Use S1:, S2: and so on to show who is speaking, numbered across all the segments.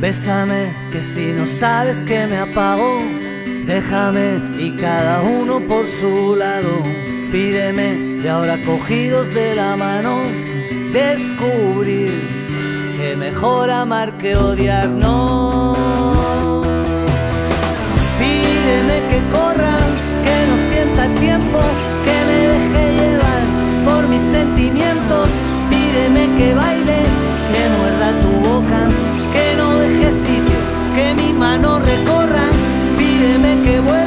S1: Bésame, que si no sabes que me apago, déjame y cada uno por su lado. Pídeme y ahora cogidos de la mano, descubrir que mejor amar que odiar, no. Pídeme que baile, que muerda tu boca sitio, que mi mano recorra, pídeme que vuelva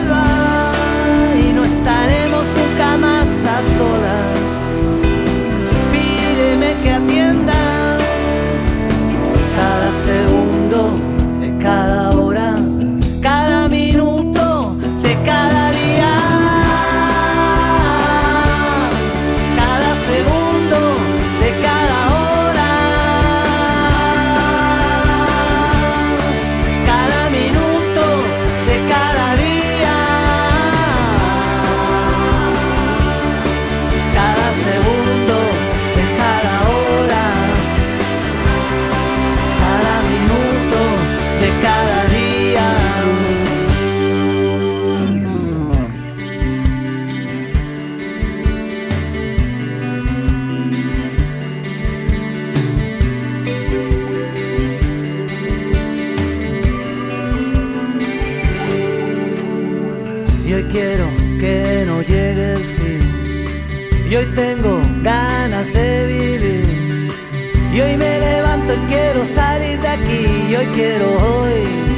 S1: Hoy quiero que no llegue el fin. Y hoy tengo ganas de vivir. Y hoy me levanto y quiero salir de aquí. Y hoy quiero hoy